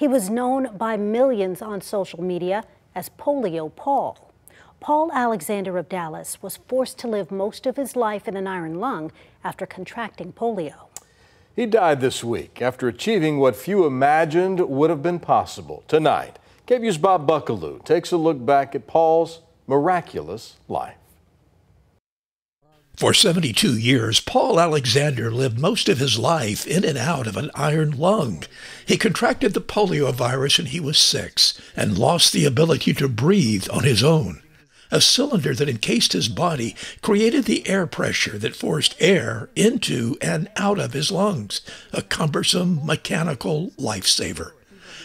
He was known by millions on social media as Polio Paul. Paul Alexander of Dallas was forced to live most of his life in an iron lung after contracting polio. He died this week after achieving what few imagined would have been possible. Tonight, KVUE's Bob Buckalew takes a look back at Paul's miraculous life. For 72 years, Paul Alexander lived most of his life in and out of an iron lung. He contracted the polio virus when he was six and lost the ability to breathe on his own. A cylinder that encased his body created the air pressure that forced air into and out of his lungs, a cumbersome mechanical lifesaver.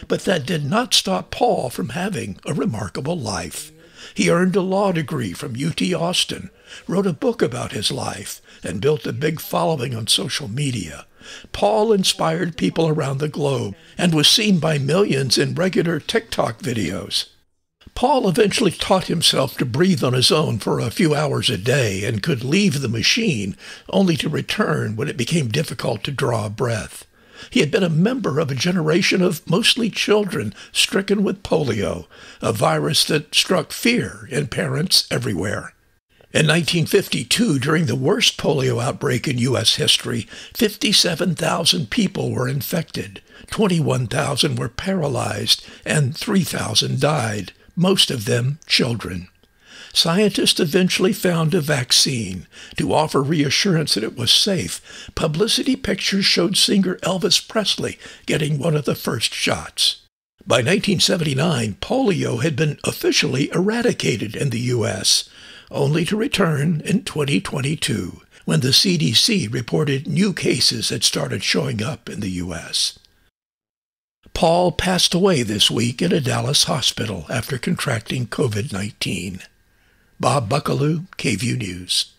But that did not stop Paul from having a remarkable life. He earned a law degree from UT Austin, wrote a book about his life, and built a big following on social media. Paul inspired people around the globe and was seen by millions in regular TikTok videos. Paul eventually taught himself to breathe on his own for a few hours a day and could leave the machine only to return when it became difficult to draw a breath. He had been a member of a generation of mostly children stricken with polio, a virus that struck fear in parents everywhere. In 1952, during the worst polio outbreak in U.S. history, 57,000 people were infected, 21,000 were paralyzed, and 3,000 died, most of them children scientists eventually found a vaccine. To offer reassurance that it was safe, publicity pictures showed singer Elvis Presley getting one of the first shots. By 1979, polio had been officially eradicated in the U.S., only to return in 2022, when the CDC reported new cases had started showing up in the U.S. Paul passed away this week in a Dallas hospital after contracting COVID 19. Bob Buckalew, KVUE News.